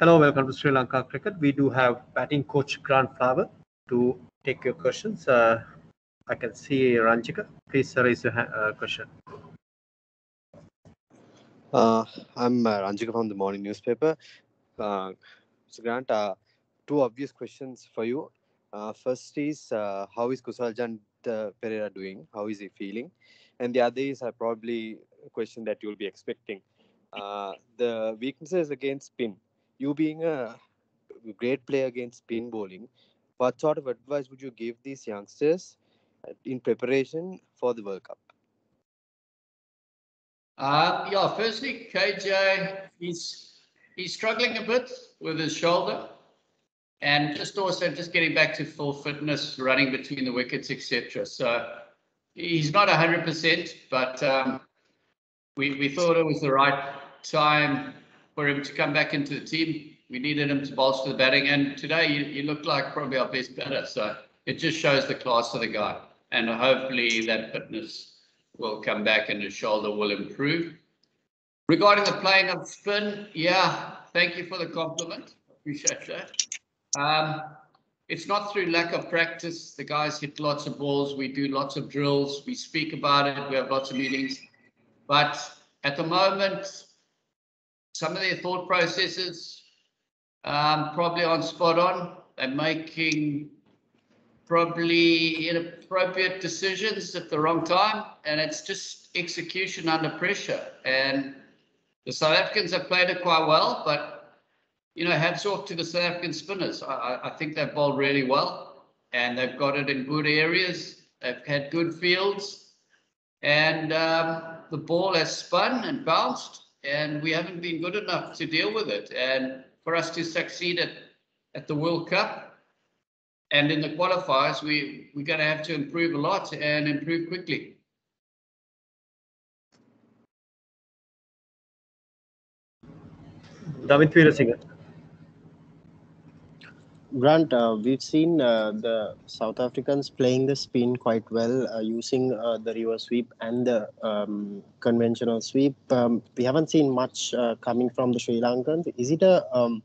Hello, welcome to Sri Lanka Cricket. We do have batting coach Grant Flower to take your questions. Uh, I can see Ranjika. Please raise your uh, question. Uh, I'm uh, Ranjika from the morning newspaper. Uh, so Grant, uh, two obvious questions for you. First is how is Kusal uh, Perera doing? How is he feeling? And the other is probably a question that you'll be expecting. The weaknesses against spin. You being a great player against spin bowling, what sort of advice would you give these youngsters in preparation for the World Cup? Uh, yeah, firstly, KJ, he's he's struggling a bit with his shoulder, and just also just getting back to full fitness, running between the wickets, etc. So he's not hundred percent, but um, we we thought it was the right time for him to come back into the team. We needed him to bolster the batting, and today you, you look like probably our best batter. So it just shows the class of the guy, and hopefully that fitness will come back and his shoulder will improve. Regarding the playing of spin, yeah, thank you for the compliment. Appreciate that. Um, it's not through lack of practice. The guys hit lots of balls. We do lots of drills. We speak about it. We have lots of meetings. But at the moment, some of their thought processes um, probably aren't spot on. They're making probably inappropriate decisions at the wrong time, and it's just execution under pressure. And the South Africans have played it quite well, but you know, hats off to the South African spinners. I, I think they've bowled really well, and they've got it in good areas. They've had good fields, and um, the ball has spun and bounced, and we haven't been good enough to deal with it. And for us to succeed at, at the World Cup and in the qualifiers, we, we're going to have to improve a lot and improve quickly. David Veerasinga. Grant, uh, we've seen uh, the South Africans playing the spin quite well uh, using uh, the reverse sweep and the um, conventional sweep. Um, we haven't seen much uh, coming from the Sri Lankans. Is it a um,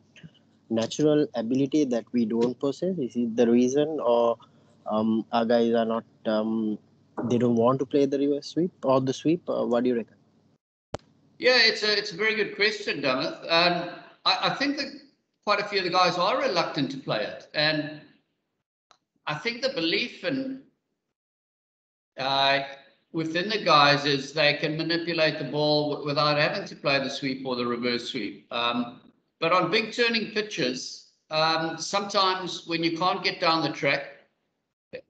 natural ability that we don't possess? Is it the reason, or um, our guys are not? Um, they don't want to play the reverse sweep or the sweep? what do you reckon? Yeah, it's a it's a very good question, Dummeth. Um, I, I think that quite a few of the guys are reluctant to play it. And I think the belief in uh, within the guys is they can manipulate the ball without having to play the sweep or the reverse sweep. Um, but on big turning pitches, um, sometimes when you can't get down the track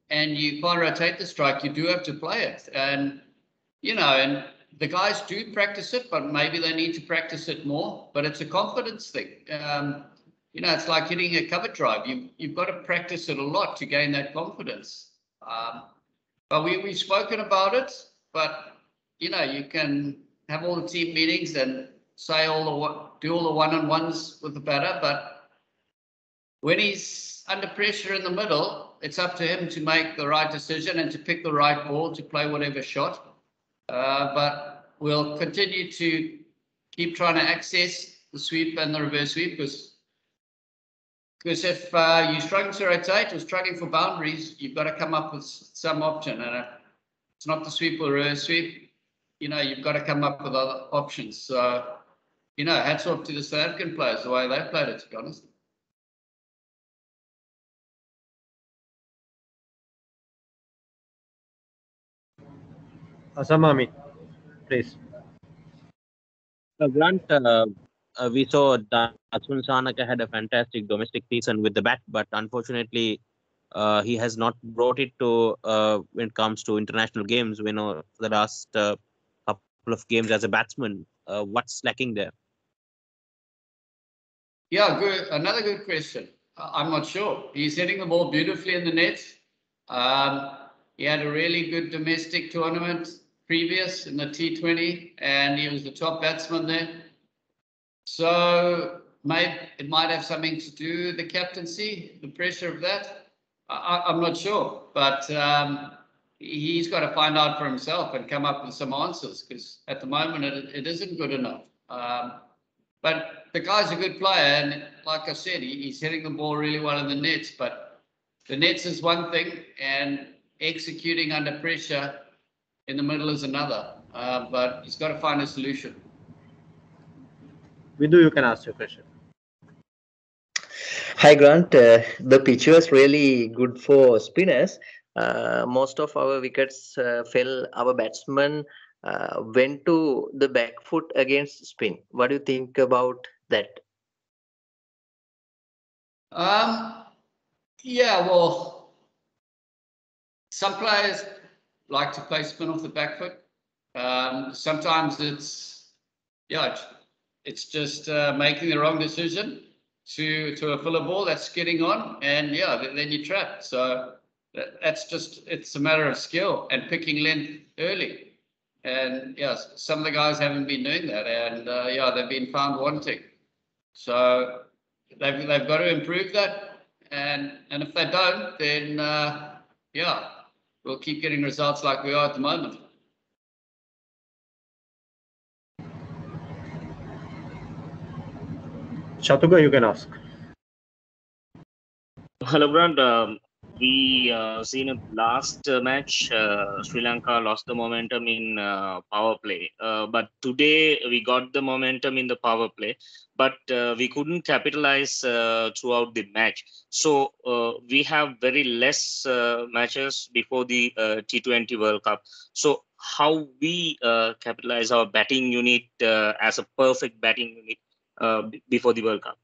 and you can't rotate the strike, you do have to play it. And, you know, and the guys do practice it, but maybe they need to practice it more. But it's a confidence thing. Um, you know, it's like hitting a cover drive. You, you've got to practice it a lot to gain that confidence. Um, but we, we've spoken about it, but, you know, you can have all the team meetings and say all the, do all the one-on-ones with the batter, but when he's under pressure in the middle, it's up to him to make the right decision and to pick the right ball to play whatever shot. Uh, but we'll continue to keep trying to access the sweep and the reverse sweep because because if uh, you're struggling to rotate or struggling for boundaries, you've got to come up with some option. And uh, it's not the sweep or reverse sweep. You know, you've got to come up with other options. So, you know, hats off to the South African players, the way they played it, to be honest. Asamami, please. Uh, Grant, uh, uh, we saw that Dasun Shanaka had a fantastic domestic season with the bat, but unfortunately, uh, he has not brought it to uh, when it comes to international games. We know the last uh, couple of games as a batsman. Uh, what's lacking there? Yeah, good. Another good question. I'm not sure. He's hitting the ball beautifully in the nets. Um, he had a really good domestic tournament previous in the T20, and he was the top batsman there. So maybe it might have something to do the captaincy, the pressure of that. I, am not sure, but um, he's got to find out for himself and come up with some answers because at the moment it, it isn't good enough. Um, But the guy's a good player, and like I said, he, he's hitting the ball really well in the nets. But the nets is one thing, and executing under pressure in the middle is another. Uh, but he's got to find a solution. Vidu, you can ask your question. Hi Grant, uh, the pitch was really good for spinners. Uh, most of our wickets uh, fell. Our batsmen uh, went to the back foot against spin. What do you think about that? Um, yeah, well, some players like to play spin off the back foot. Um, sometimes it's, yeah, it's, just uh, making the wrong decision to to a filler ball that's getting on, and yeah, then, then you're trapped. So that, that's just it's a matter of skill and picking length early. And yeah, some of the guys haven't been doing that, and uh, yeah, they've been found wanting. So they've they've got to improve that, and and if they don't, then uh, yeah, we'll keep getting results like we are at the moment. You can ask. Hello, Grant. Um, we uh, seen a last uh, match, uh, Sri Lanka lost the momentum in uh, power play. Uh, but today we got the momentum in the power play, but uh, we couldn't capitalize throughout the match. So we have very less matches before the uh, T20 World Cup. So how we capitalize our batting unit as a perfect batting unit uh, before the World Cup?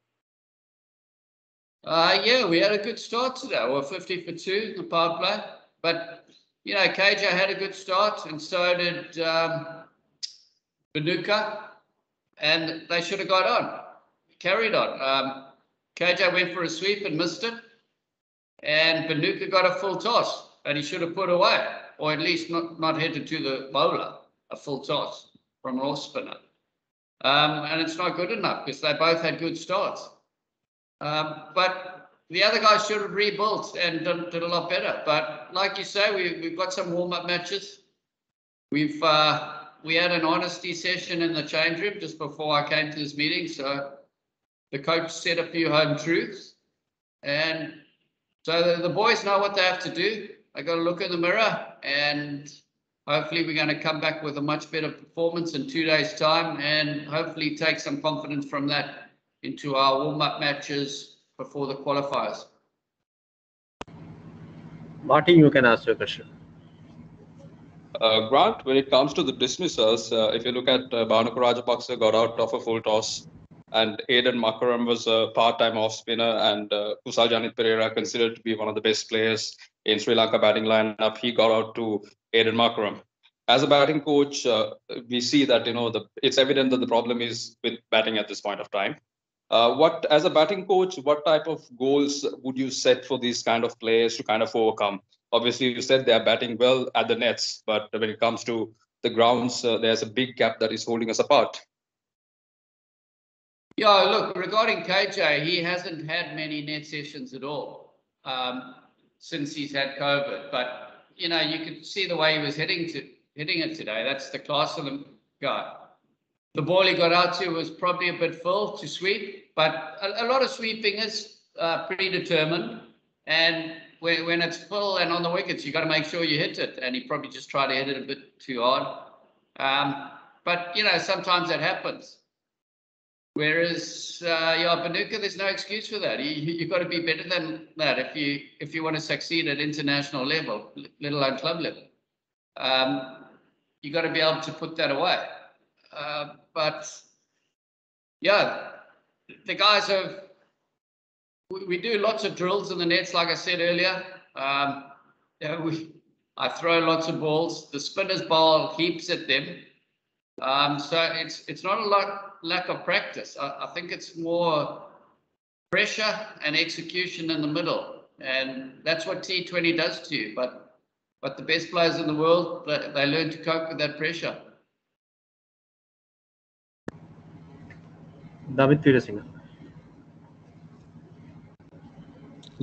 Uh, yeah, we had a good start today. We're 50 for two in the power play. But, you know, KJ had a good start and so did um, Bhanuka. And they should have got on, carried on. Um, KJ went for a sweep and missed it. And Bhanuka got a full toss and he should have put away, or at least not, not it to the bowler, a full toss from an off spinner. Um, and it's not good enough because they both had good starts. Um, but the other guys should have rebuilt and done, did a lot better. But like you say, we, we've got some warm up matches. We've uh, we had an honesty session in the change room just before I came to this meeting. So the coach said a few home truths, and so the, the boys know what they have to do. They got to look in the mirror, and hopefully we're going to come back with a much better performance in two days' time, and hopefully take some confidence from that into our warm-up matches before the qualifiers. Martin, you can ask your question. Uh, Grant, when it comes to the dismissals, uh, if you look at uh, Bhanuka Rajapaksa got out of a full toss, and Aiden Markram was a part-time off spinner, and uh, Kusal Janith Perera considered to be one of the best players in Sri Lanka batting lineup. He got out to Aiden Markram. As a batting coach, uh, we see that you know the, it's evident that the problem is with batting at this point of time. Uh, what, as a batting coach, what type of goals would you set for these kind of players to kind of overcome? Obviously, you said they are batting well at the nets, but when it comes to the grounds, uh, there's a big gap that is holding us apart. Yeah, look, regarding KJ, he hasn't had many net sessions at all um, since he's had COVID. But you know, you could see the way he was hitting to hitting it today. That's the class of the guy. The ball he got out to was probably a bit full to sweep, but a, a lot of sweeping is uh, predetermined. And when, when it's full and on the wickets, you got to make sure you hit it. And he probably just tried to hit it a bit too hard. Um, but you know, sometimes that happens. Whereas, uh, yeah, Bhanuka, there's no excuse for that. You, you've got to be better than that if you if you want to succeed at international level, let alone club level. Um, you got to be able to put that away. Uh, but yeah, the guys have. We, we do lots of drills in the nets, like I said earlier. Um, yeah, we. I throw lots of balls. The spinners bowl heaps at them. Um, so it's it's not a lot lack of practice. I, I think it's more pressure and execution in the middle, and that's what T20 does to you. But but the best players in the world, they, they learn to cope with that pressure. David Veerasinha.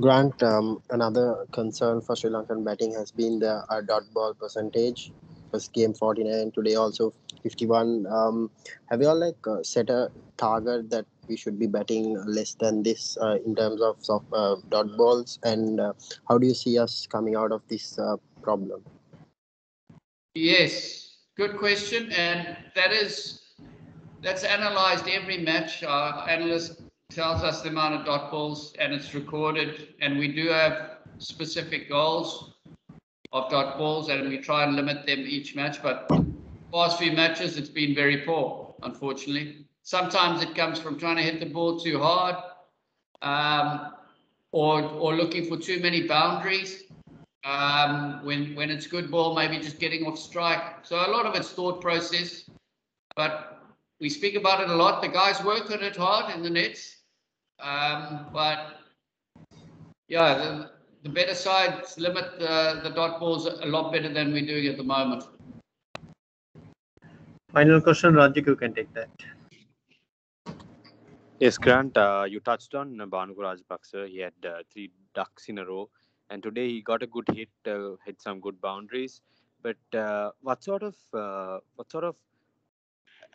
Grant, um, another concern for Sri Lankan batting has been the uh, dot ball percentage. First game 49, today also 51. Um, have you all like uh, set a target that we should be betting less than this uh, in terms of soft, uh, dot balls? And uh, how do you see us coming out of this uh, problem? Yes, good question. And that is, that's analyzed every match. Our analyst tells us the amount of dot balls and it's recorded. And we do have specific goals of dot balls and we try and limit them each match. But past few matches, it's been very poor, unfortunately. Sometimes it comes from trying to hit the ball too hard um, or, or looking for too many boundaries. Um, when, when it's good ball, maybe just getting off strike. So a lot of it's thought process, but we speak about it a lot. The guys work on it hard in the nets. Um, but yeah, the, the better sides limit the, the dot balls a lot better than we're doing at the moment. Final question, Ranjik, you can take that. Yes, Grant, uh, you touched on Bhanuka Rajapaksa. He had uh, three ducks in a row, and today he got a good hit, uh, hit some good boundaries. But uh, what sort of uh, what sort of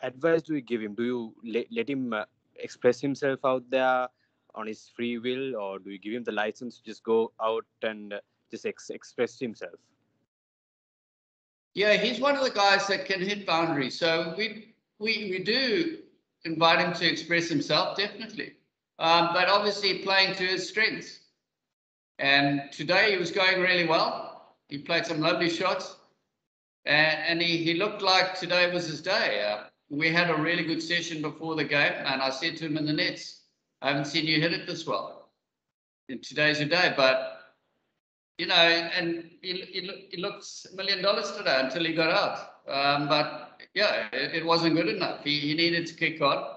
advice do you give him? Do you let, let him uh, express himself out there on his free will, or do you give him the license to just go out and uh, just ex- express himself? Yeah, he's one of the guys that can hit boundaries. So we we we do invite him to express himself, definitely. Um, but obviously playing to his strengths. And today he was going really well. He played some lovely shots. And, and he, he looked like today was his day. Uh, we had a really good session before the game, and I said to him in the nets, I haven't seen you hit it this well. And today's your day, but you know, and he, he, he looks a million dollars today until he got out. Um, but yeah, it, it, wasn't good enough. He, he needed to kick on.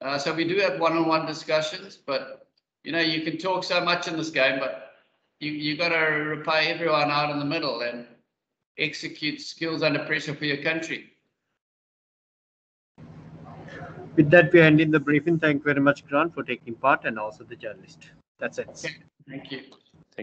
Uh, so we do have one-on-one discussions, but you know, you can talk so much in this game, but you you got to repay everyone out in the middle and execute skills under pressure for your country. With that, we end in the briefing. Thank you very much, Grant, for taking part and also the journalist. That's it. Thank you.